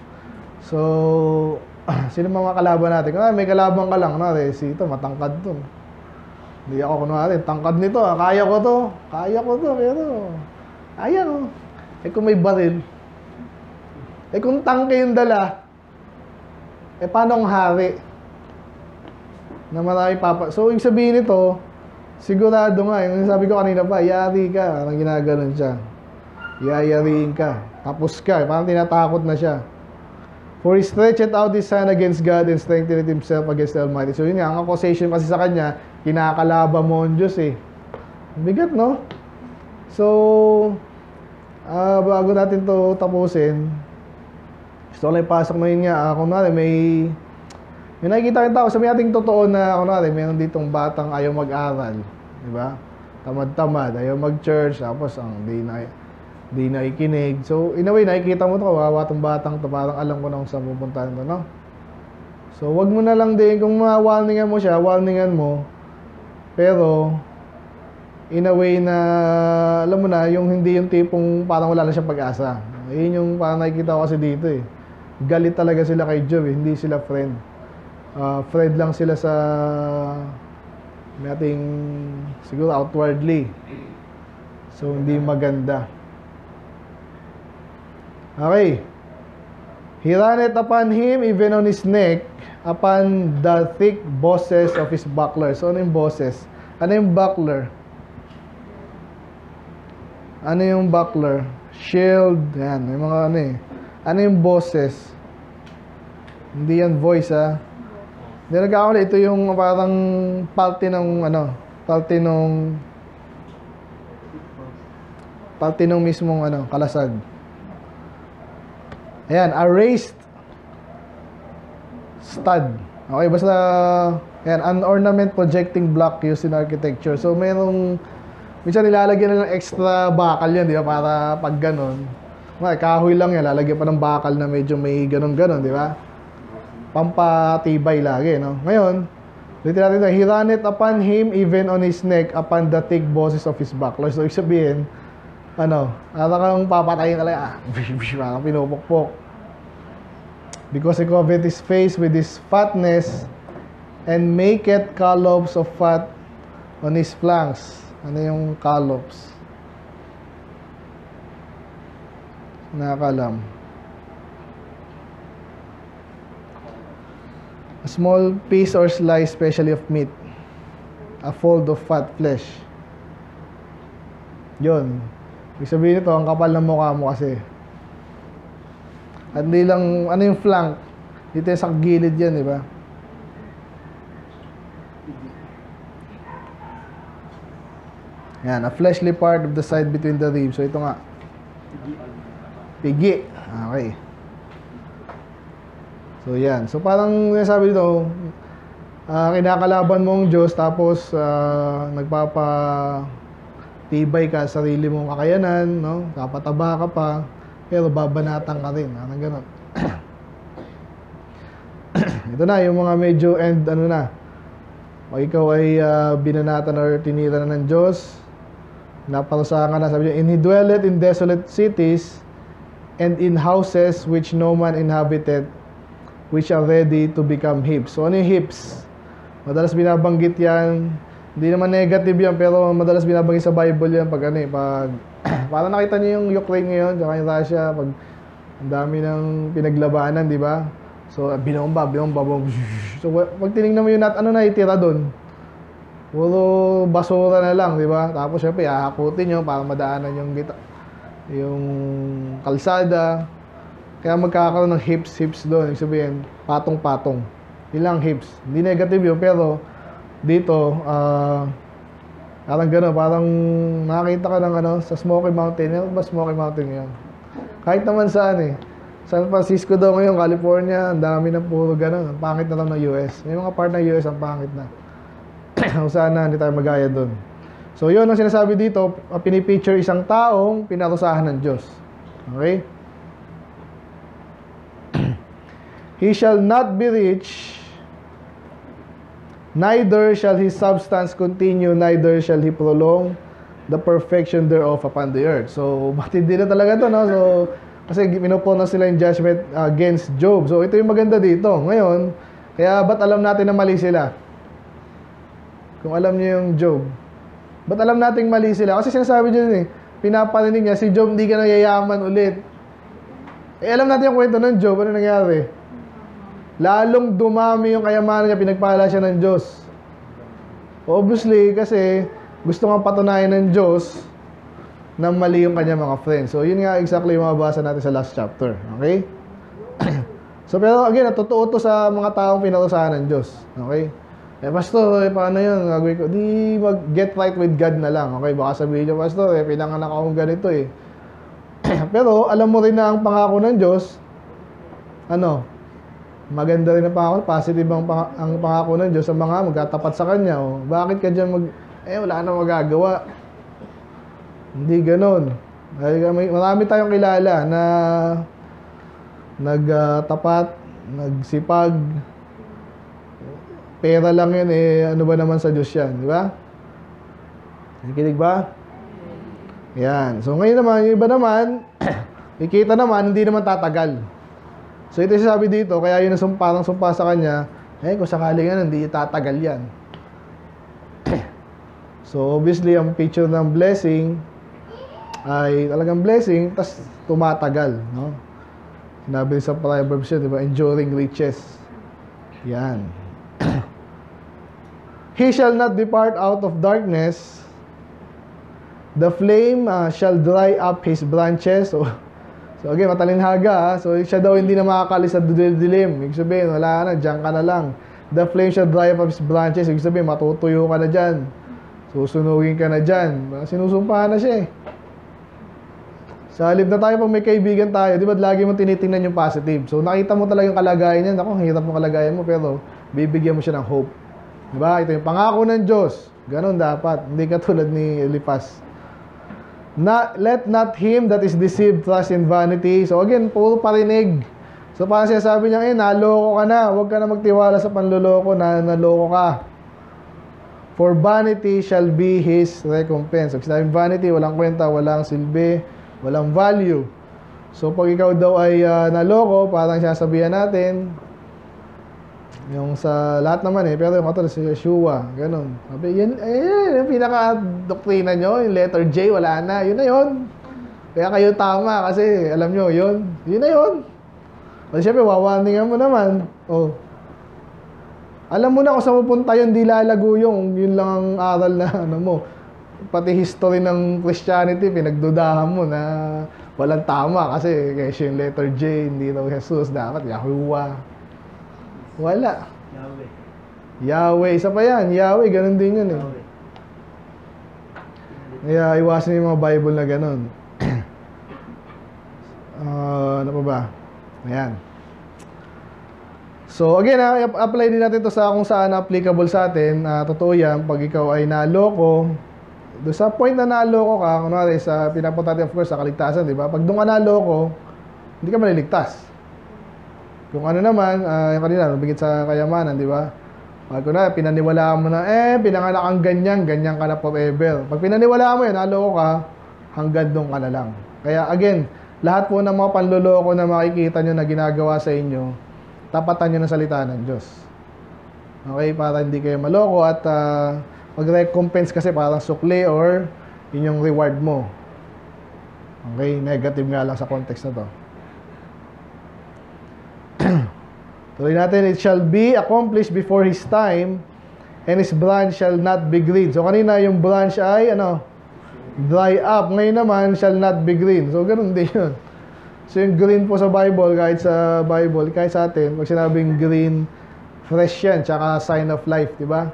So, sino mga kalaban natin? Kung may kalaban ka lang, kunwari, si ito, matangkad to. Hindi ako, kunwari, tangkad nito, ah, kaya ko to, kaya ko to, pero, kaya ko. Eh kung may baril, eh kung tangke yung dala, eh paano ang hari? Na marami papa. So, yung sabihin nito, sigurado nga, yung sabi ko kanina pa, yari ka, parang ginaganon siya. Yayariin ka. Tapos ka, parang tinatakot na siya. For he stretched out his hand against God and strengthened himself against the Almighty. So yun nga, ang accusation kasi sa kanya, kinakalaban mo ang Diyos eh. Bigat, no? So, ah bago natin to tapusin, gusto ko lang ipasok na yun nga, kung nari, may, may nakikita yung tao, sabi natin totoo na, kung nari, meron ditong batang ayaw mag-aral, di ba? Tamad-tamad, ayaw mag-church, tapos ang di na, di na ikinig. So, in a way, nakikita mo to, kawawa tong batang to, parang alam ko na kung saan pupuntahan to, no? So, wag mo na lang din, kung ma-warningan mo siya, warningan mo, pero, in a way na, alam mo na, yung hindi yung tipong parang wala na siyang pag-asa. Yun yung parang nakikita ko kasi dito eh. Galit talaga sila kay Job eh, hindi sila friend. Ah, friend lang sila sa nating siguro outwardly. So, hindi maganda. Okay. He ran upon him, even on his neck, upon the thick bosses of his buckler. So, ano yung bosses? Ano yung buckler? Ano yung buckler? Shield. Yan. Yung mga ano eh. Ano yung bosses? Hindi yan voice ah. Hindi nagkakamali. Ito yung parang parte ng ano. Parte nung parte nung mismong ano, kalasag. Ayan, a raised stud. Okay, basta ayan, an ornament projecting block used in architecture. So, merong minsan nilalagyan na ng extra bakal yan, di ba? Para pag ganun. Well, kahoy lang yan, lalagyan pa ng bakal na medyo may ganun-ganun, di ba? Pampatibay lagi, no? Ngayon, ulitin natin ito. He ran it upon him, even on his neck, upon the thick bosses of his buckler. So, ibig sabihin, ano, para kang papatayin talaga, ah, parang pinupukpok. Because he covered his face with his fatness, and make it collops of fat on his flanks. Ano yung collops? Nakakalam. A small piece or slice, especially of meat. A fold of fat flesh. Yun. Ibig sabihin nito, ang kapal ng mukha mo kasi. At hindi lang, ano yung flank? Dito sa gilid yan, di ba? Yan, a fleshly part of the side between the ribs. So ito nga. Pigi. Okay. So yan. So parang sabi dito, ah, kinakalaban mo ang Diyos tapos ah, nagpapa tibay ka sa sarili mong kakayanan, no? Kapataba ka pa, pero babanatan ka rin. Parang ganun. Ito na, yung mga medyo end, ano na. O ikaw ay ah, binanatan or tinira na ng Diyos, naparusahan ka na, sabi niya, And he dwelleth in desolate cities, and in houses which no man inhabited, which are ready to become heaps. So, ano yung heaps? Madalas binabanggit yan. Hindi naman negative yan, pero madalas binabanggit sa Bible yan pag ano eh, pag... parang nakita niyo yung Ukraine ngayon, tsaka yung Russia, pag ang dami ng pinaglabanan, di ba? So, binomba, binomba, bom. So, pag tinignan mo yun ano na itira doon, puro basura na lang, di ba? Tapos syempre, hahakutin nyo para madaanan yung gita, yung kalsada. Kaya magkakaroon ng hips, hips doon. Ibig sabihin, patong-patong. Ilang hips. Hindi negative yun, pero dito, ah, parang gano'n, parang nakakita ka ng ano, sa Smoky Mountain. Ano ba Smoky Mountain yun? Kahit naman saan eh. San Francisco daw ngayon, California, ang dami ng puro gano'n. Ang pangit na lang ng US. May mga part ng US ang pangit na. Kung saan na, hindi tayo magaya doon. So, yun ang sinasabi dito, uh, pinipicture isang taong pinarusahan ng Diyos. Okay? He shall not be rich, neither shall his substance continue, neither shall he prolong the perfection thereof upon the earth. So, matindi na talaga to, no? So, kasi pinopon na sila yung judgment against Job. So, ito yung maganda dito. Ngayon, kaya ba't alam natin na mali sila? Kung alam niyo yung Job. Ba't alam nating mali sila? Kasi sinasabi niya eh, pinapaninig niya, si Job hindi ka yayaman ulit. Eh, alam natin yung kwento ng Job. Ano nangyari? Lalong dumami yung kayamanan niya, pinagpala siya ng Diyos. Obviously, kasi gusto nga patunayan ng Diyos na mali yung kanya mga friends. So, yun nga exactly yung mabasa natin sa last chapter. Okay? so, pero again, totoo to sa mga taong pinarusahan ng Diyos. Okay? Eh, Pastor, eh, paano yun? Gagawin ko. Di mag-get right with God na lang. Okay? Baka sabihin nyo, Pastor, eh, pinanganak akong ganito eh. pero, alam mo rin na ang pangako ng Diyos, ano, maganda rin ang pangako, positive ang, pang- ang pangako ng Diyos sa mga magtatapat sa Kanya. O, bakit ka dyan mag... Eh, wala na magagawa. Hindi ganon. Dahil marami tayong kilala na nagtapat, nagsipag, pera lang yan eh, ano ba naman sa Diyos yan, di ba? Nakikinig ba? Yan. So ngayon naman, yung iba naman, ikita naman, hindi naman tatagal. So ito yung sabi dito, kaya yun ang parang sumpa sa kanya, eh kung sakali nga, hindi tatagal yan. So, obviously, ang picture ng blessing ay talagang blessing, tas tumatagal, no? Sinabi sa Proverbs yun, di ba? Enduring riches. Yan. He shall not depart out of darkness. The flame uh, shall dry up his branches. So, so again, matalinhaga. ah. So, siya daw hindi na makakalis sa dilim. Ibig sabihin, wala na, dyan ka na lang. The flame shall dry up his branches. Ibig sabihin, matutuyo ka na dyan. Susunugin ka na dyan. Sinusumpahan na siya eh. Sa halip na tayo, pag may kaibigan tayo, di ba lagi mo tinitingnan yung positive. So, nakita mo talaga yung kalagayan niya. Ako, hirap ng kalagayan mo, pero bibigyan mo siya ng hope. Di ba? Ito yung pangako ng Diyos. Ganon dapat. Hindi katulad ni Elipas. Not, let not him that is deceived trust in vanity. So again, puro parinig. So parang siya sabi niya, eh, naloko ka na. Huwag ka na magtiwala sa panloloko na naloko ka. For vanity shall be his recompense. So sinabing vanity, walang kwenta, walang silbi, walang value. So pag ikaw daw ay ah, naloko, parang sasabihan natin, yung sa lahat naman eh, pero yung katulad si Yeshua, ganun. Sabi, yan, eh, yung pinaka-doktrina nyo, yung letter J, wala na, yun na yun. Kaya kayo tama kasi, alam nyo, yun, yun na yun. O syempre, wawaningan mo naman. Oh. Alam mo na kung saan pupunta yun, di lalago yung, yun lang ang aral na, ano mo. Pati history ng Christianity, pinagdudahan mo na walang tama kasi kasi yung letter J, hindi daw Jesus, dapat Yahuwah. Wala. Yahweh. Yahweh, isa pa yan. Yahweh, ganun din yun eh. Yahweh. Kaya iwasan yung mga Bible na ganun. Ah, ano pa ba? Ayan. So again, ha, apply din natin to sa kung saan applicable sa atin. Ah, totoo yan, pag ikaw ay naloko, do sa point na naloko ka, kunwari sa pinapunta natin of course sa kaligtasan, di ba? Pag doon ka naloko, hindi ka maliligtas. Kung ano naman, ah, yung kanina, nabigit sa kayamanan, di ba? Pag na, pinaniwalaan mo na, eh, pinanganak kang ganyan, ganyan ka na forever. Pag pinaniwalaan mo yan, naloko ka, hanggang doon ka na lang. Kaya again, lahat po ng mga panloloko na makikita nyo na ginagawa sa inyo, tapatan nyo ng salita ng Diyos. Okay, para hindi kayo maloko at ah, mag-recompense kasi parang sukli or yun yung reward mo. Okay, negative nga lang sa context na to. Tuloy natin, it shall be accomplished before his time, and his branch shall not be green. So kanina yung branch ay ano, dry up. Ngayon naman, shall not be green. So ganun din yun. So yung green po sa Bible, kahit sa Bible, kahit sa atin, pag sinabing green, fresh yan, tsaka sign of life, di ba?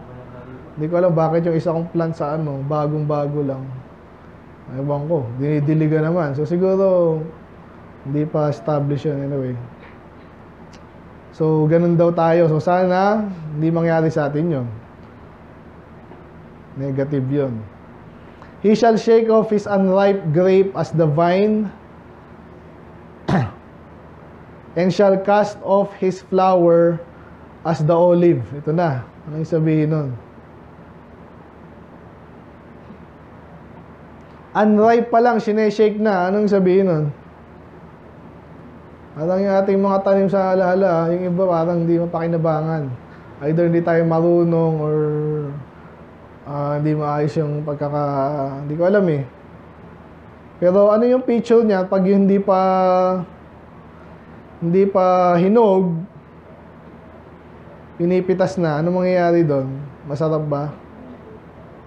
Hindi ko alam bakit yung isa kong plant sa ano, bagong-bago lang. Ewan ko, dinidiligan naman. So siguro, hindi pa established yun anyway. So, ganun daw tayo. So, sana hindi mangyari sa atin yun. Negative yun. He shall shake off his unripe grape as the vine and shall cast off his flower as the olive. Ito na. Ano yung sabihin nun? Unripe pa lang, sineshake na. Anong sabihin nun? Parang yung ating mga tanim sa alahala, yung iba parang hindi mapakinabangan. Either hindi tayo marunong or ah, hindi maayos yung pagkaka... Hindi ko alam eh. Pero ano yung picture niya pag hindi pa hindi pa hinog, pinipitas na, ano mangyayari doon? Masarap ba?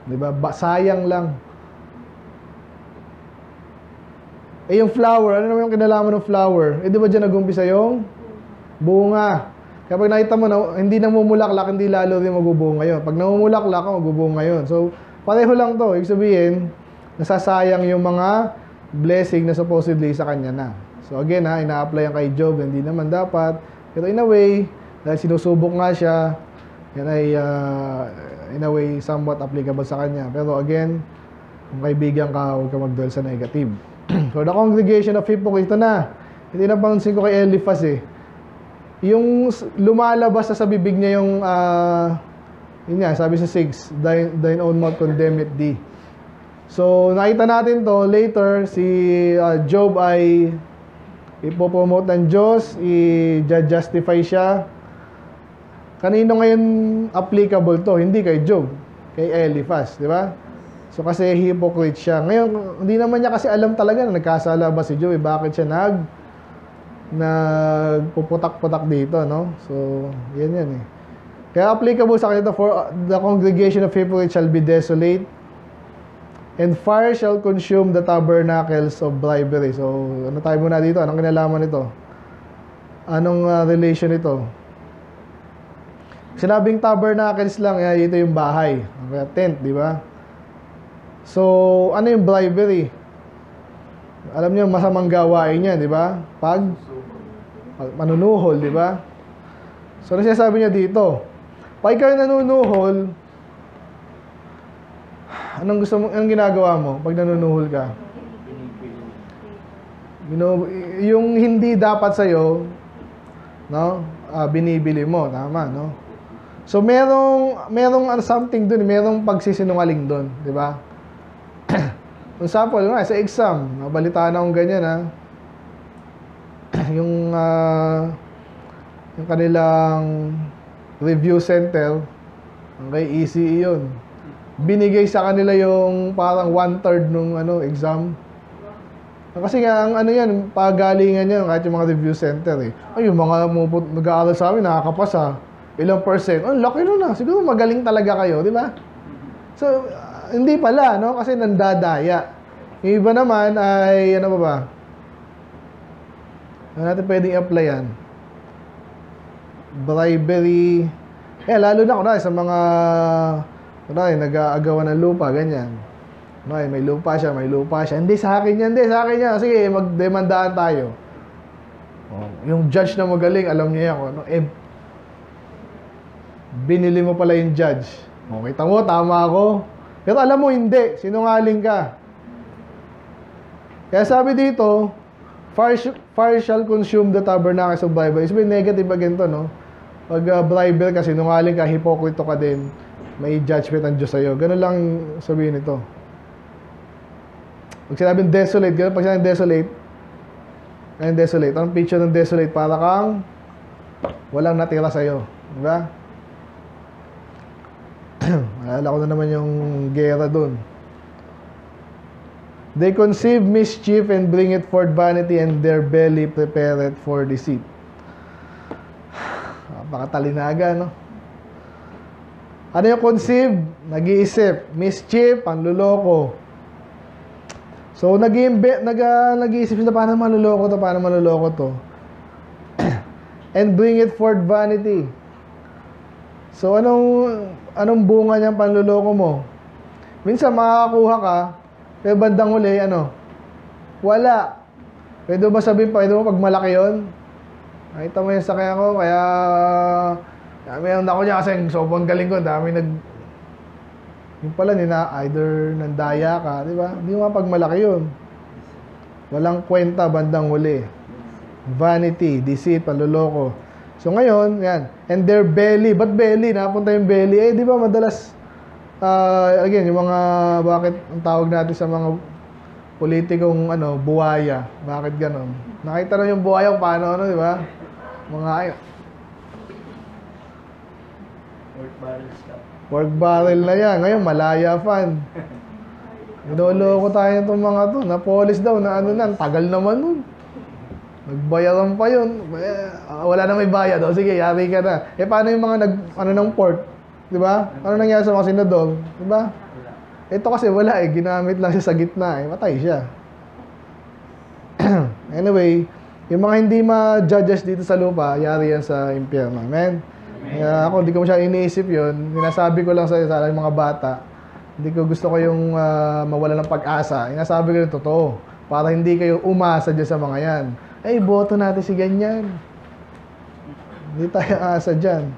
'Di? Ba- sayang lang. Eh yung flower, ano naman yung kinalaman ng flower? Eh di ba dyan nag-umpisa yung bunga? Kapag nakita mo na hindi namumulaklak, hindi lalo rin magbubunga yun. Pag namumulaklak ka, magbubunga yun. So, pareho lang to. Ibig sabihin, nasasayang yung mga blessing na supposedly sa kanya na. So again ha, ina-apply yan kay Job, hindi naman dapat. Pero in a way, dahil sinusubok nga siya, yan ay uh, in a way somewhat applicable sa kanya. Pero again, kung kaibigan ka, huwag ka mag sa negative. For the congregation of hypocrites, ito na. Hindi napansin ko kay Eliphaz eh. Yung lumalabas na sa bibig niya yung, ah, yun nga, sabi sa 6, thine, thine own mouth condemneth thee. So, nakita natin to later, si ah, Job ay ipopromote ng Diyos, i-justify siya. Kanino ngayon applicable to? Hindi kay Job, kay Eliphaz, di ba? So kasi hypocrite siya. Ngayon, hindi naman niya kasi alam talaga na nagkasala ba si Joey. Bakit siya nag nagpuputak-putak dito, no? So, yan yan eh. Kaya applicable sa kanya for uh, the congregation of hypocrites shall be desolate and fire shall consume the tabernacles of bribery. So, ano tayo muna dito? Anong kinalaman nito? Anong uh, relation ito? Sinabing tabernacles lang, eh, ito yung bahay. Okay, tent, di ba? So, ano yung bribery? Alam niyo, masamang gawain niya, di ba? Pag manunuhol, di ba? So, ano sinasabi niya dito? Pag ikaw nanunuhol, anong gusto mo, anong ginagawa mo pag nanunuhol ka? Bino, yung hindi dapat sa'yo, no? Ah, binibili mo, tama, no? So, merong, merong something dun, merong pagsisinungaling dun, di ba? Kung sample, nga, sa exam, nabalitaan akong ganyan, ha? yung, ah, yung kanilang review center, okay, ECE yun. Binigay sa kanila yung parang one-third nung ano, exam. Kasi nga, ang ano yan, pagalingan yan, kahit yung mga review center eh. Ay, yung mga nag-aaral sa amin, nakakapasa. Ilang percent? Oh, laki nun na. Siguro magaling talaga kayo, di ba? So, ah, hindi pala, no? Kasi nandadaya. Yung iba naman ay, ano ba ba? Ano natin pwedeng applyan? Bribery. Eh, lalo na kunwari sa mga, kunwari, nag-aagawan ng lupa, ganyan. Kunwari, may lupa siya, may lupa siya. Hindi, sa akin yan, hindi, sa akin yan. Sige, magdemandaan tayo. Oh, yung judge na magaling, alam niya yan. Ano, eh, binili mo pala yung judge. O, kita mo, tama ako. Pero alam mo, hindi. Sinungaling ka. Kaya sabi dito, fire, fire shall consume the tabernacles of Bible. It's been negative again to, no? Pag uh, briber ka, sinungaling ka, hipokrito ka din, may judgment ang Diyos sa'yo. Ganun lang sabihin nito. Pag sinabing desolate, ganun pag sinabing desolate, ayun desolate. Anong picture ng desolate? Para kang walang natira sa'yo. Diba? Alala ko na naman yung gera doon. They conceive mischief and bring it forth vanity and their belly prepare it for deceit. Napakatalinaga, no? Ano yung conceive? Nag-iisip. Mischief, panluloko. So, uh, nag-iisip sila, paano maluloko to, paano maluloko to. and bring it forth vanity. So, anong, anong bunga niyang panluloko mo? Minsan, makakakuha ka, pero bandang huli, ano? Wala. Pwede mo sabihin, pwede mo pag malaki yun? Nakita mo yung sakya ko, kaya... Dami ang nako niya kasi sobrang galing ko. Dami nag... Yung pala, nina, either nandaya ka, di ba? Hindi mo pag malaki yun. Walang kwenta bandang huli. Vanity, deceit, panluloko. So ngayon, yan. And their belly. Ba't belly? Napunta yung belly. Eh, di ba madalas, ah, again, yung mga, bakit ang tawag natin sa mga politikong, ano, buwaya. Bakit ganon? Nakita na yung buwaya kung paano, ano, di ba? Mga, ay, Work barrels lang. Pork barrel na yan. Ngayon, Malaya fan. Niloloko tayo itong mga to. Napolis daw na ano na. Tagal naman nun. Nagbayaran pa yun. Eh, ah, wala na may bayad. O sige, yari ka na. Eh, paano yung mga nag, ano ng port? Di ba? Ano nangyari sa mga senador? Di ba? Ito kasi wala eh. Ginamit lang siya sa gitna eh. Matay siya. anyway, yung mga hindi ma-judges dito sa lupa, yari yan sa impyerno. Amen? Kaya ako, hindi ko masyadong iniisip yun. Sinasabi ko lang sa sa mga bata, hindi ko gusto kayong uh, mawala ng pag-asa. Sinasabi ko yung totoo. Para hindi kayo umasa dyan sa mga yan. Ay, boto natin si ganyan. Hindi tayo asa dyan.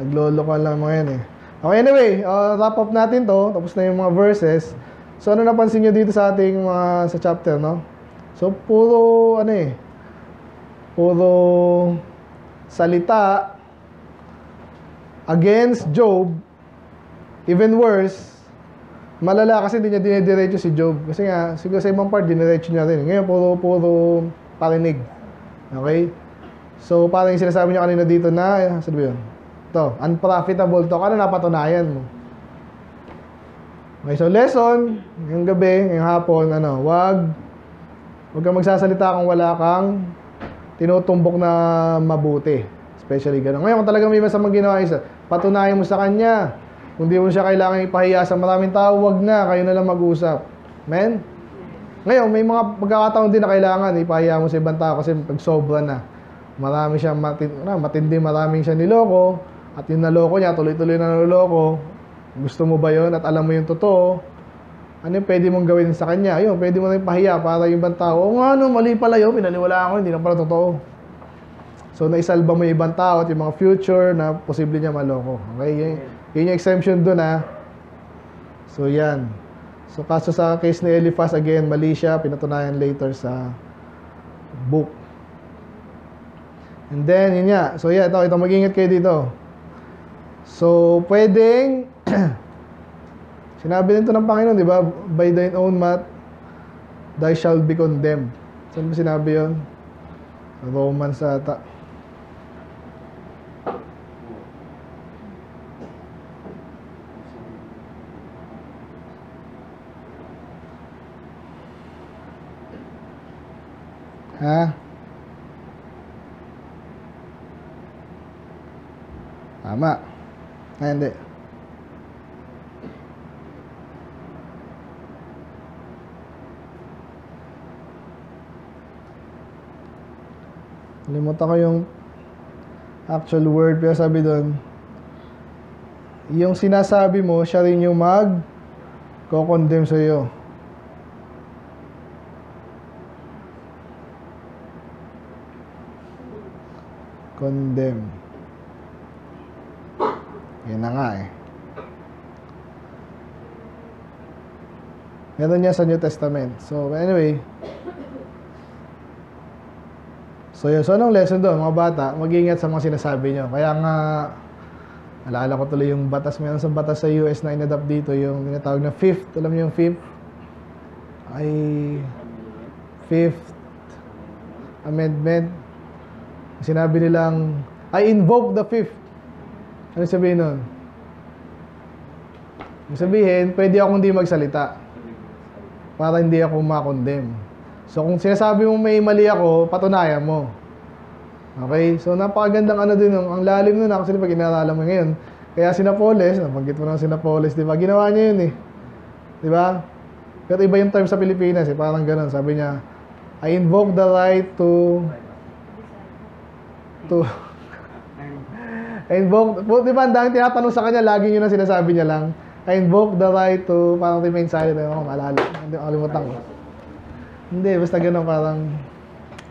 Nagloloko lang mga yan eh. Okay, anyway, uh, up natin to. Tapos na yung mga verses. So, ano napansin nyo dito sa ating mga sa chapter, no? So, puro, ano eh, puro salita against Job, even worse, malala kasi hindi niya dinediretso si Job. Kasi nga, siguro sa ibang part, diniretso niya rin. Ngayon, puro, puro parinig. Okay? So, parang yung sinasabi niya kanina dito na, sabi yun, to, unprofitable to. Ano napatunayan mo? Okay, so lesson, yung gabi, yung hapon, ano, wag, wag kang magsasalita kung wala kang tinutumbok na mabuti. Especially gano'n. Ngayon, kung talagang may masamang ginawa isa, patunayan mo sa kanya. Kung di mo siya kailangan ipahiya sa maraming tao, wag na, kayo na lang mag-usap. Men? Ngayon, may mga pagkakataon din na kailangan ipahiya mo sa ibang tao kasi pag sobra na. Marami siyang matin, na, matindi, maraming siya niloko. At yung naloko niya, tuloy-tuloy na naloko. Gusto mo ba yon at alam mo yung totoo? Ano yung pwede mong gawin sa kanya? Ayun, pwede mo na pahiya para yung ibang tao, o nga no, mali pala yun, pinaniwala ako, hindi na pala totoo. So, naisalba mo yung ibang tao at yung mga future na posible niya maloko. Okay? Yun, yun yung exemption dun ha. So, yan. So, kaso sa case ni Eliphaz, again, mali siya, pinatunayan later sa book. And then, yun nga. So, yeah, ito, ito, mag-ingat kayo dito. So, pwedeng, sinabi nito ng Panginoon, di ba? By thine own mouth, thou shalt be condemned. Saan ba sinabi yun? Romans ata. Ha? Tama. Ay, hindi. Kalimutan ko yung actual word pero sabi doon yung sinasabi mo siya rin yung mag ko-condemn sa iyo. Condemn. Yan na nga eh. Meron niya sa New Testament. So, anyway. So, yun. So, anong lesson doon, mga bata? Mag-ingat sa mga sinasabi nyo. Kaya nga, alala ko tuloy yung batas. Meron sa batas sa US na inadapt dito, yung tinatawag na fifth. Alam niyo yung fifth? Ay, fifth amendment. Sinabi nilang, I invoke the fifth. Ano sabihin nun? Sabihin, pwede akong hindi magsalita para hindi ako makondemn. So kung sinasabi mo may mali ako, patunayan mo. Okay? So napakagandang ano din, ang lalim nun actually pag inaralan mo ngayon. Kaya si Napoles, nabanggit mo naman si Napoles, di ba? Ginawa niya yun eh. Di ba? Pero iba yung term sa Pilipinas eh, parang ganun. Sabi niya, I invoke the right to to I invoke, po, di ba, ang daming tinatanong sa kanya, lagi yun ang sinasabi niya lang. I invoke the right to, parang remain silent. Ako, maalala. Hindi, kalimutan ko. Hindi, basta ganun, parang,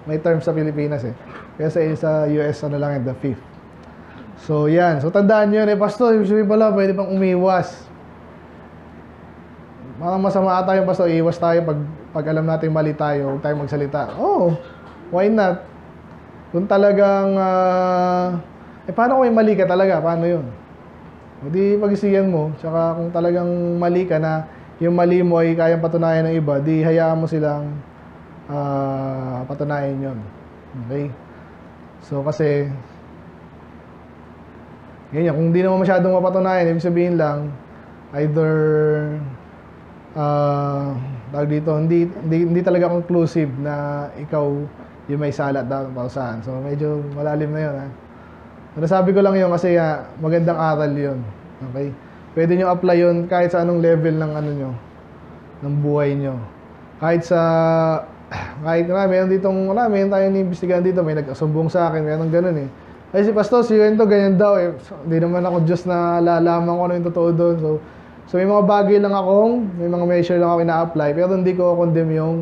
may term sa Pilipinas eh. Kaya sa, US, ano lang, the fifth. So, yan. So, tandaan nyo yun. Eh, pastor, usually pala, pwede pang umiwas. Parang masama yung pastor, iwas tayo pag, pag alam natin mali tayo, huwag tayo magsalita. Oh, why not? Kung talagang, ah, eh paano kung may mali ka talaga? Paano yun? O di pag-isiyan mo, tsaka kung talagang mali ka na yung mali mo ay kayang patunayan ng iba, di hayaan mo silang ah, patunayan yun. Okay? So kasi, ganyan, kung di naman masyadong mapatunayan, ibig sabihin lang, either, ah, tawag dito, hindi, hindi, hindi talaga conclusive na ikaw yung may salat daw ng parusahan. So medyo malalim na yun ha. Pero sabi ko lang yun kasi ah, magandang aral yun. Okay? Pwede nyo apply yun kahit sa anong level ng ano nyo, ng buhay nyo. Kahit sa, kahit na, meron ditong, wala, meron tayong inimbestigahan dito, may nagsumbong sa akin, meron ganun eh. Ay si Pastor, si Wento, ganyan daw eh. So, Hindi naman ako Diyos na lalaman ko ano yung totoo doon. So, so may mga bagay lang akong, may mga measure lang ako ina-apply, pero hindi ko condemn yung,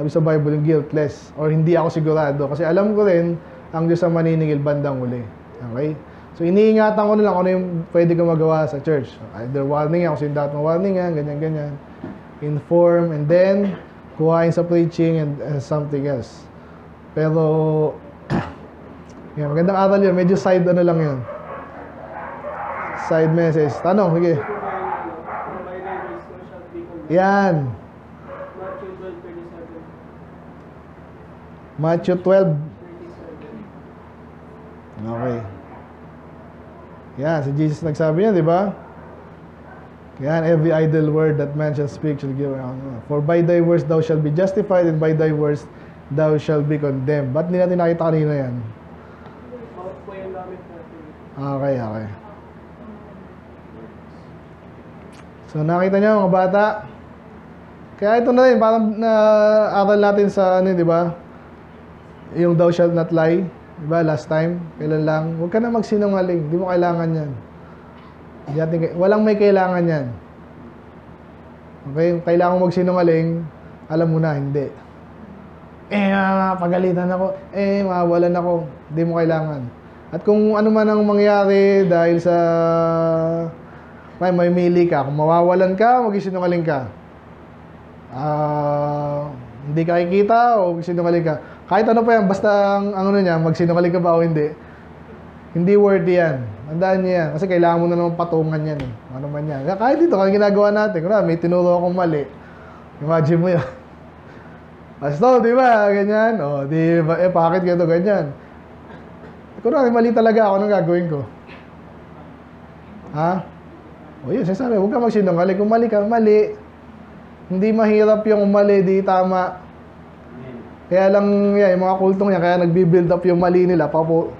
sabi sa Bible, yung guiltless. Or hindi ako sigurado. Kasi alam ko rin, ang Diyos ang maniningil bandang uli. Okay? So, iniingatan ko na lang kung ano yung pwede ko magawa sa church. Either warning ako, kung dapat warning yan, ganyan-ganyan. Inform, and then, kuhain sa preaching and, and something else. Pero, yan, magandang aral yun. Medyo side ano lang yun. Side message. Tanong, sige. Yan. Matthew 12, 37. Matthew 12. 37. Okay. Yan, si Jesus nagsabi yan, di ba? Yan, every idle word that man shall speak shall give account. For by thy words thou shalt be justified, and by thy words thou shalt be condemned. Ba't hindi natin nakita kanina yan? Okay, okay. So nakita niyo mga bata. Kaya ito na rin, parang na-aral natin sa ano, di ba? Yung thou shalt not lie. Di ba? Last time, kailan lang. Huwag ka na magsinungaling. Di mo kailangan yan. Di natin, kay- walang may kailangan yan. Okay? Kailangan mo magsinungaling, alam mo na, hindi. Eh, ah, pagalitan ako. Eh, mawawalan ako. Hindi mo kailangan. At kung ano man ang mangyari dahil sa may may mili ka, kung mawawalan ka, magsisinungaling ka. Ah, hindi ka kikita o magsinungaling ka. Kahit ano pa yan, basta ang, ano niya, magsinungaling ka ba o hindi. Hindi worthy yan. Tandaan niyo yan. Kasi kailangan mo na naman patungan yan eh. Ano man yan. Kahit dito, kung ginagawa natin, kung may tinuro akong mali, imagine mo yun. Pasto, di ba? Ganyan. O, di ba? Eh, bakit ganito, ganyan? Kung mali talaga ako, anong gagawin ko? Ha? O yun, sinasabi, huwag ka magsinungaling. Kung mali ka, mali. Hindi mahirap yung mali, di tama. Kaya lang, yan, yung mga kultong yan, kaya nagbi-build up yung mali nila. Papo,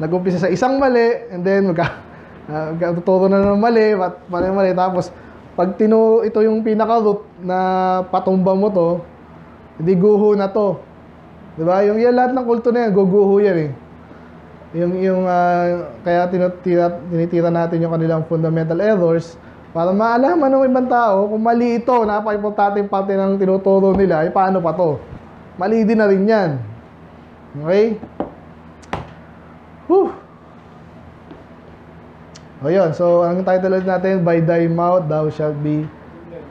nag-umpisa sa isang mali, and then magka, uh, tuturo na ng mali, pat, mali, mali. Tapos, pag tino, ito yung pinaka-root na patumba mo to, hindi guho na to. Di ba? Yung yan, lahat ng kulto na yan, guguho yan eh. Yung, yung, ah, kaya tinitira, tinitira natin yung kanilang fundamental errors para maalaman ng ibang tao kung mali ito, napaka-importante yung parte ng tinuturo nila, eh paano pa to? Mali din na rin yan. Okay? Whew! O yun, so ang title natin, By thy mouth thou shalt be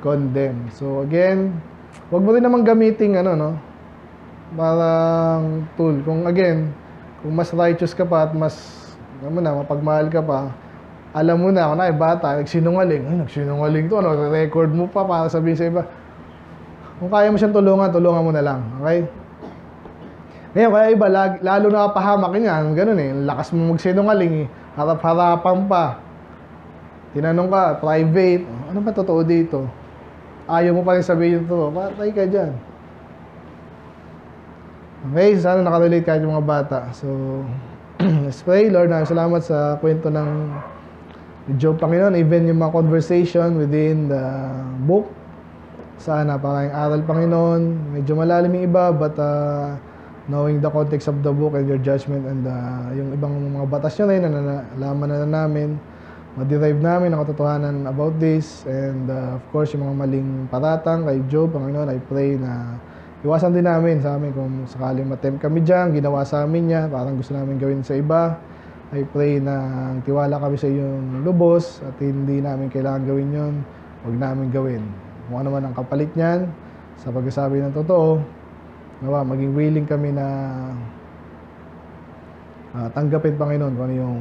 condemned. So again, wag mo rin naman gamiting ano, no? Parang tool. Kung again, kung mas righteous ka pa at mas, alam mo na, mapagmahal ka pa, alam mo na, kung na, bata, nagsinungaling. Ay, nagsinungaling to, ano, record mo pa para sabihin sa iba. Kung kaya mo siyang tulungan, tulungan mo na lang. Okay? Ngayon, kaya iba, lalo na kapahamak yan, ganun eh. Lakas mo magsinungaling eh. Harap-harapan pa. Tinanong ka, private, ano ba totoo dito? Ayaw mo pa rin sabihin totoo, patay ka dyan. Okay, sana nakarelate kahit yung mga bata. So, let's pray. Lord, na salamat sa kwento ng Job, Panginoon. Even yung mga conversation within the book. Sana parang aral, Panginoon. Medyo malalim yung iba, but uh, knowing the context of the book and your judgment and uh, yung ibang mga batas nyo rin na nalaman na, namin, ma-derive namin ang katotohanan about this. And uh, of course, yung mga maling paratang kay Job, Panginoon, I pray na iwasan din namin sa amin kung sakaling matempt kami dyan, ginawa sa amin niya, parang gusto namin gawin sa iba. I pray na tiwala kami sa iyong lubos at hindi namin kailangan gawin yon huwag namin gawin. Kung ano man ang kapalit niyan, sa pagkasabi ng totoo, nawa, maging willing kami na ah, tanggapin Panginoon kung ano yung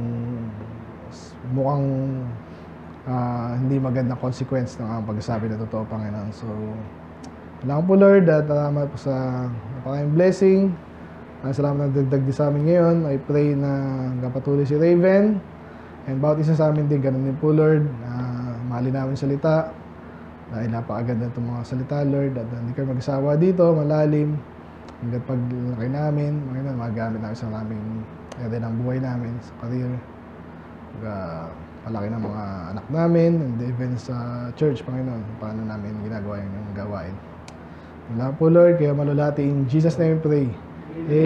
mukhang ah, hindi magandang consequence ng ang pagkasabi ng totoo Panginoon. So, Salamat po Lord at salamat po sa napakaing blessing. Uh, salamat na dagdag sa amin ngayon. I pray na kapatuloy si Raven. And bawat isa sa amin din, ganun din po Lord. Uh, mahalin namin salita. Dahil napakaganda itong mga salita Lord. At hindi kayo mag-asawa dito, malalim. Hanggat paglaki namin, Panginoon, magamit namin sa naming area ng buhay namin, sa career. Pag, palaki ng mga anak namin, and even sa church, Panginoon, paano namin ginagawa yung gawain. Wala po Lord, kaya malulati in Jesus name we pray. Amen.